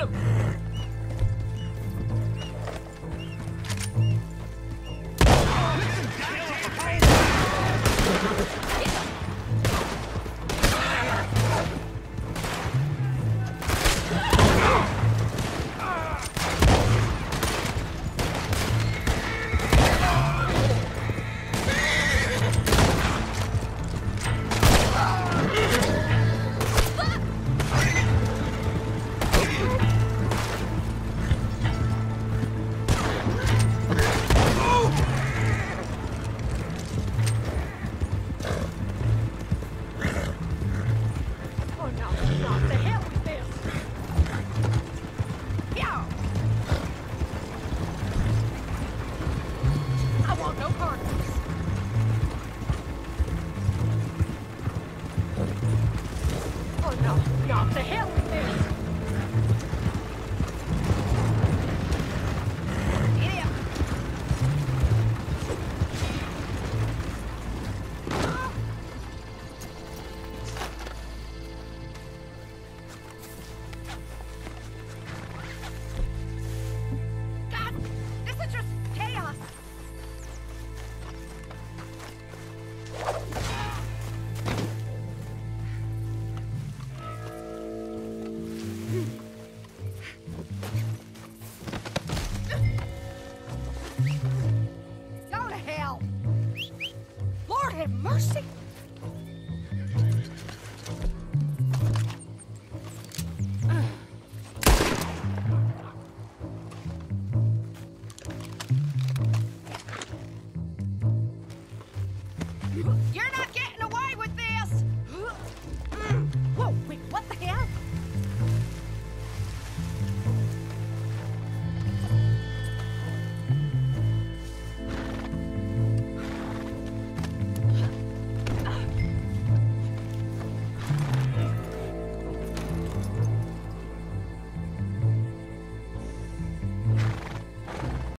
on him! up the hill. have mercy. Uh. You're not